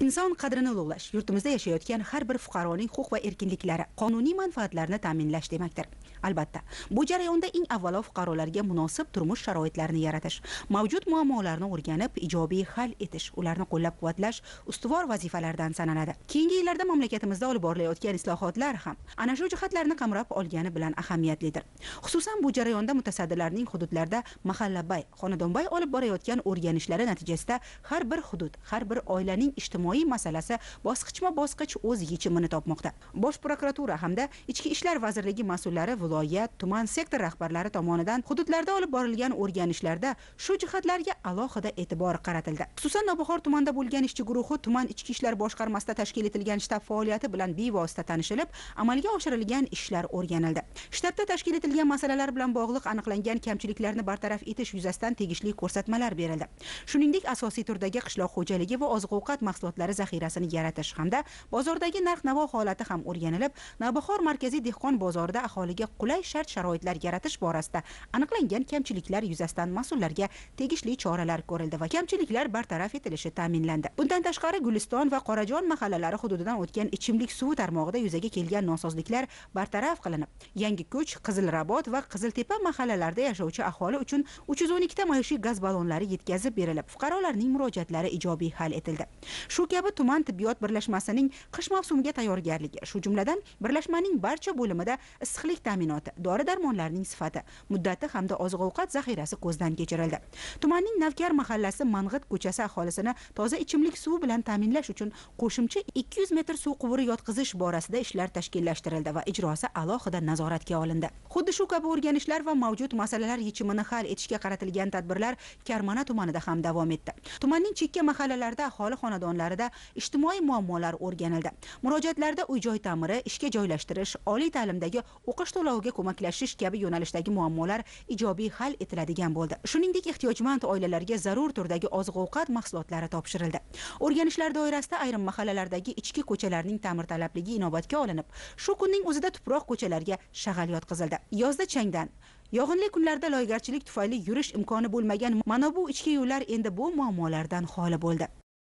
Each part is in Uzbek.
inson qadrini ulug'lash yurtimizda yashayotgan har bir fuqaroning huquq va erkinliklari qonuniy manfaatlarini ta'minlash demakdir. Albatta bu jarayonda eng avvalo fuqarolarga munosib turmush sharoitlarini yaratish mavjud muammolarni o'rganib ijobiy hal etish ularni qo'llab quvvatlash ustuvor vazifalardan sanaladi. Keyingi yillarda mamlakatimizda olib borilayotgan islohotlar ham ana shu jihatlarni qamrab olgani bilan ahamiyatlidir. Xususan bu jarayonda mutasaddilarning hududlarda mahallabay xonadonbay olib borayotgan o'rganishlari natijasida har bir hudud har bir oilaning ijtimoiy masalasi bosqichma bosqich o'z yechimini topmoqda. Bosh prokuratura hamda ichki ishlar vazirligi mas'ullari viloyat tuman sektor rahbarlari tomonidan hududlarda olib borilgan o'rganishlarda shu jihatlarga alohida e'tibor qaratildi. Xususan navbahor tumanida bo'lgan ishchi guruhi tuman ichki ishlar boshqarmasida tashkil etilgan shtab faoliyati bilan bevosita tanishilib amalga oshirilgan ishlar o'rganildi. Shtabda tashkil etilgan masalalar bilan bog'liq aniqlangan kamchiliklarni bartaraf etish yuzasidan tegishli ko'rsatmalar berildi. Shuningdek asosiy turdagi qishloq xo'jaligi va oziq ovqat mahsulotlari zaxirasini yaratish hamda bozordagi narx navo holati ham o'rganilib navbahor markaziy dehqon bozorida aholiga qulay shart sharoitlar yaratish borasida aniqlangan kamchiliklar yuzasidan mas'ullarga tegishli choralar ko'rildi va kamchiliklar bartaraf etilishi ta'minlandi. Bundan tashqari guliston va qorajon mahallalari hududidan o'tgan ichimlik suvi tarmog'ida yuzaga kelgan nosozliklar bartaraf qilinib yangi kuch qizilrabot va qiziltepa mahallalarida yashovchi aholi uchun uch yuz o'n ikkita maishiy gaz ballonlari yetkazib berilib fuqarolarning murojaatlari ijobiy hal etildi. Shu kabi tuman tibbiyot birlashmasining qish mavsumiga tayyorgarligi. Shu jumladan birlashmaning barcha bo'limida issiqlik ta'minoti dori darmonlarning sifati muddati hamda oziq ovqat zaxirasi ko'zdan kechirildi. Tumanning navkar mahallasi mang'it ko'chasi aholisini toza ichimlik suvi bilan ta'minlash uchun qo'shimcha 200 metr suv quvuri yotqizish borasida ishlar tashkillashtirildi va ijrosi alohida nazoratga olindi. Xuddi shu kabi o'rganishlar va mavjud masalalar yechimini hal etishga qaratilgan tadbirlar karmana tumanida ham davom etdi. Tumanning chekka mahallalarida aholi xonadonlari xonadonlarida ijtimoiy muammolar o'rganildi. Murojaatlarda uy joy ta'miri ishga joylashtirish oliy ta'limdagi o'qish to'loviga ko'maklashish kabi yo'nalishdagi muammolar ijobiy hal etiladigan bo'ldi. Shuningdek ehtiyojmand oilalarga zarur turdagi oziq ovqat mahsulotlari topshirildi. O'rganishlar doirasida ayrim mahallalardagi ichki ko'chalarning ta'mir talabligi inobatga olinib shu kunning o'zida tuproq ko'chalarga shag'al yotqizildi. Yozda changdan yog'inli kunlarda loygarchilik tufayli yurish imkoni bo'lmagan mana bu ichki yo'llar endi bu muammolardan xoli bo'ldi.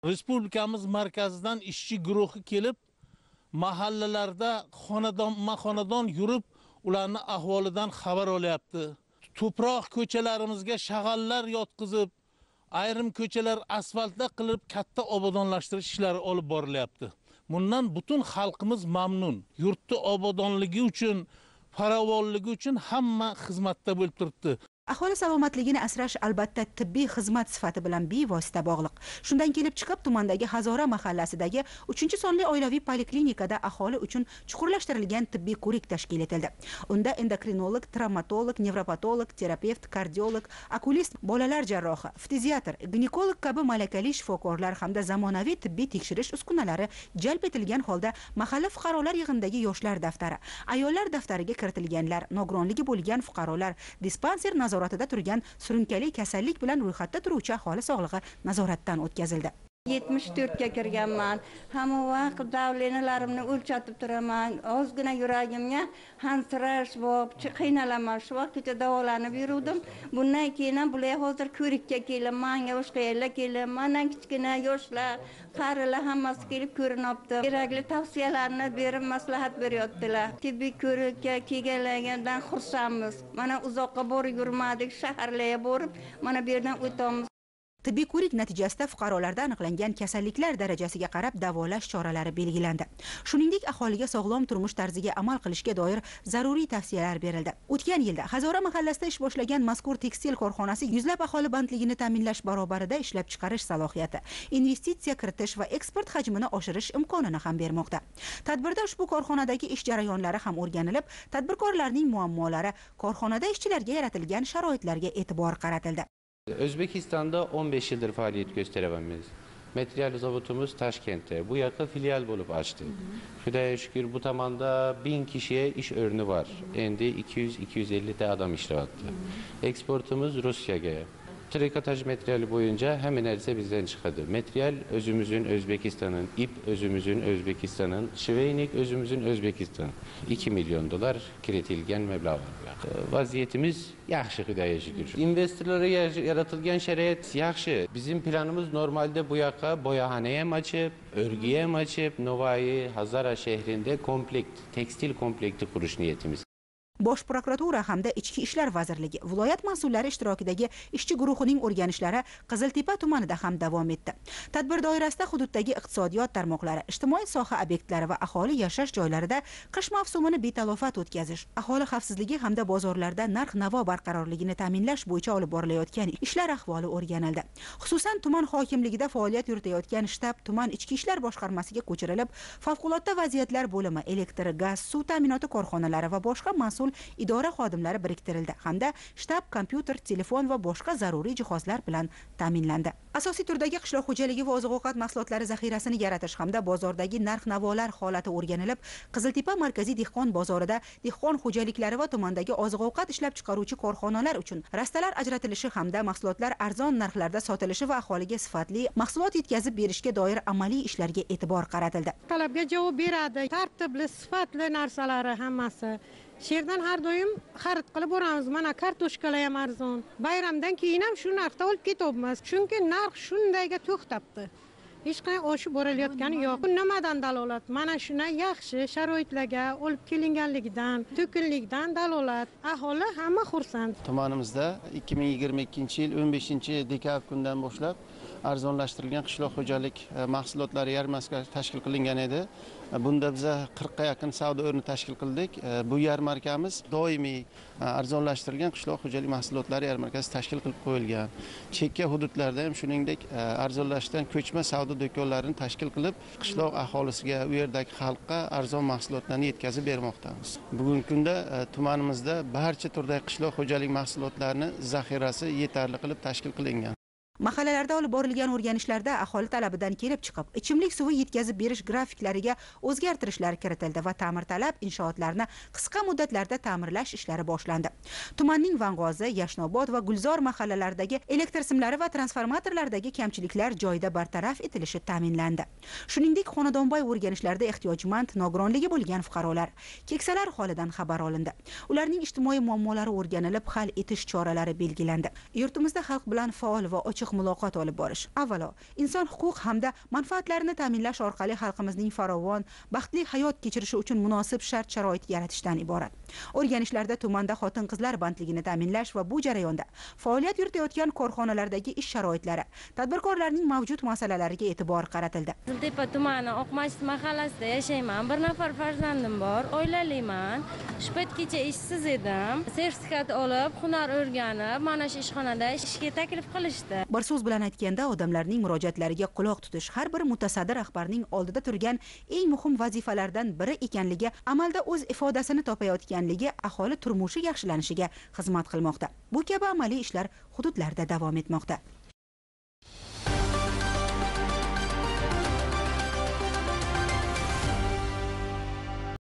Respublikamiz markazidan ishchi guruhi kelib mahallalarda xonadonma xonadon yurib ularni ahvolidan xabar olyapti. Tuproq ko'chalarimizga shag'allar yotqizib ayrim ko'chalar asfaltda qilib katta obodonlashtirish ishlari olib borilyapti. Bundan butun xalqimiz mamnun. Yurtni obodonligi uchun farovonligi uchun hamma xizmatda bo'lib turibdi. Aholi salomatligini asrash albatta tibbiy xizmat sifati bilan bevosita bog'liq. Shundan kelib chiqib tumandagi hazora mahallasidagi uchinchi sonli oilaviy poliklinikada aholi uchun chuqurlashtirilgan tibbiy ko'rik tashkil etildi. Unda endokrinolog travmatolog nevropatolog terapevt kardiolog okulist bolalar jarrohi ftiziatr ginekolog kabi malakali shifokorlar hamda zamonaviy tibbiy tekshirish uskunalari jalb etilgan holda mahalla fuqarolar yig'inidagi yoshlar daftari ayollar daftariga kiritilganlar nogironligi bo'lgan fuqarolar dispanser nazoratida turgan surunkali kasallik bilan ro'yxatda turuvchi aholi sog'lig'i nazoratdan o'tkazildi. Yetmish to'rtga kirganman. Hamma vaqt davlenalarimni o'lchatib turaman. Ozgina yuragimga hansirash bo'lib qiynalaman. Shu vaqtgacha davolanib yuruvdim. Bundan keyin ham bular hozir ko'rikka kelib manga boshqa yerlar kelib mandan kichkina yoshlar qarilar hammasi kelib ko'rinyapti kerakli tavsiyalarni berib maslahat beryaptilar. Tibbiy ko'rikka kelganligidan xursandmiz. Mana uzoqqa borib yurmadik shaharlarga borib mana bu yerdan o'tamiz. Tibbiy ko'rik natijasida fuqarolarda aniqlangan kasalliklar darajasiga qarab davolash choralari belgilandi. Shuningdek aholiga sog'lom turmush tarziga amal qilishga doir zaruriy tavsiyalar berildi. O'tgan yilda hazora mahallasida ish boshlagan mazkur tekstil korxonasi yuzlab aholi bandligini ta'minlash barobarida ishlab chiqarish salohiyati investitsiya kiritish va eksport hajmini oshirish imkonini ham bermoqda. Tadbirda ushbu korxonadagi ish jarayonlari ham o'rganilib tadbirkorlarning muammolari korxonada ishchilarga yaratilgan sharoitlarga e'tibor qaratildi. Özbekistan'da 15 yıldır faaliyet gösterememiz. Materyal zavutumuz Taşkent'te. Bu yakın filial bulup açtı. Hüdaya şükür bu tamamda 1000 kişiye iş örnü var. Endi 200-250 de adam işlevattı. Eksportumuz Rusya'ya. Trikotaj materiali boyunca hemen herse bizden çıkadı. Material özümüzün Özbekistan'ın, ip özümüzün Özbekistan'ın, şiveynik özümüzün Özbekistan. 2 milyon dolar kiretilgen meblağ yoqda. Vaziyetimiz yaxşı Xudoga şükür. İnvestorlara yar- yaratılgan şərait yaxşı. Bizim planımız normalde bu yoqqa boyahaneye mi örgüye mi Novai Hazara şehrinde komplekt, tekstil komplekti kuruş niyetimiz. Bosh prokuratura hamda ichki ishlar vazirligi viloyat mas'ullari ishtirokidagi ishchi guruhining o'rganishlari qiziltepa tumanida ham davom etdi. Tadbir doirasida hududdagi iqtisodiyot tarmoqlari ijtimoiy soha obyektlari va aholi yashash joylarida qish mavsumini betalofat o'tkazish aholi xavfsizligi hamda bozorlarda narx navo barqarorligini ta'minlash bo'yicha olib borilayotgan ishlar ahvoli o'rganildi. Xususan tuman hokimligida faoliyat yuritayotgan shtab tuman ichki ishlar boshqarmasiga ko'chirilib favqulodda vaziyatlar bo'limi elektr gaz suv ta'minoti korxonalari va boshqa mas'ul idora xodimlari biriktirildi hamda shtab kompyuter telefon va boshqa zaruriy jihozlar bilan ta'minlandi. Asosiy turdagi qishloq xo'jaligi va oziq ovqat mahsulotlari zaxirasini yaratish hamda bozordagi narx navolar holati o'rganilib qiziltepa markaziy dehqon bozorida dehqon xo'jaliklari va tumandagi oziq ovqat ishlab chiqaruvchi korxonalar uchun rastalar ajratilishi hamda mahsulotlar arzon narxlarda sotilishi va aholiga sifatli mahsulot yetkazib berishga doir amaliy ishlarga e'tibor qaratildi. Talabga javob beradi. Tartibli sifatli narsalari hammasi shu yerdan har doim xarid qilib boramiz. Mana kartoshkalar ham arzon. Bayramdan keyin ham shu narxda olib ketyapmiz. Chunki narx shundayga to'xtabdi. Hech qanday oshib borayotgani yo'q. Bu nimadan dalolat? Mana shunday yaxshi sharoitlarga olib kelinganligidan to'kinlikdan dalolat. Aholi hamma xursand. Tumanimizda 2022 yil 15 dekabr kunidan boshlab arzonlashtirilgan qishloq xo'jalik e, mahsulotlari yarmarkasi tashkil qilingan edi. E, bunda biza 40 ga yaqin savdo o'rni tashkil qildik. E, bu yarmarkamiz doimiy arzonlashtirilgan qishloq xo'jalik mahsulotlari yarmarkasi tashkil qilib qo'yilgan. Chekka hududlarda ham shuningdek arzonlashgan ko'chma savdo do'konlarini tashkil qilib qishloq aholisiga u yerdagi xalqqa arzon mahsulotlarni yetkazib bermoqdamiz. Bugungi kunda tumanimizda barcha turdagi qishloq xo'jalik mahsulotlarini zaxirasi yetarli qilib tashkil qilingan. Mahallalarda olib borilgan o'rganishlarda aholi talabidan kelib chiqib ichimlik suvi yetkazib berish grafiklariga o'zgartirishlar kiritildi va ta'mirtalab inshootlarni qisqa muddatlarda ta'mirlash ishlari boshlandi. Tumanning vang'ozi yashnobod va gulzor mahallalaridagi elektr simlari va transformatorlardagi kamchiliklar joyida bartaraf etilishi ta'minlandi. Shuningdek xonadonboy o'rganishlarda ehtiyojmand nogironligi bo'lgan fuqarolar keksalar holidan xabar olindi. Ularning ijtimoiy muammolari o'rganilib hal etish choralari belgilandi. Yurtimizda xalq bilan faol va ochiq muloqot olib borish avvalo inson huquq hamda manfaatlarini ta'minlash orqali xalqimizning farovon baxtli hayot kechirishi uchun munosib shart sharoit yaratishdan iborat o'rganishlarda tumanda xotin qizlar bandligini ta'minlash va bu jarayonda faoliyat yuritayotgan korxonalardagi ish sharoitlari tadbirkorlarning mavjud masalalariga e'tibor qaratildi zultepa tumani Oqmachit mahallasida yashayman. Bir nafar farzandim bor, oilaliman. Shu paytgacha ishsiz edim. Sertifikat olib, hunar o'rganib, mana shu ishxonada ishga taklif qilishdi. Bir so'z bilan aytganda odamlarning murojaatlariga quloq tutish har bir mutasaddi rahbarning oldida turgan eng muhim vazifalardan biri ekanligi amalda o'z ifodasini topayotganligi aholi turmushi yaxshilanishiga xizmat qilmoqda. Bu kabi amaliy ishlar hududlarda davom etmoqda.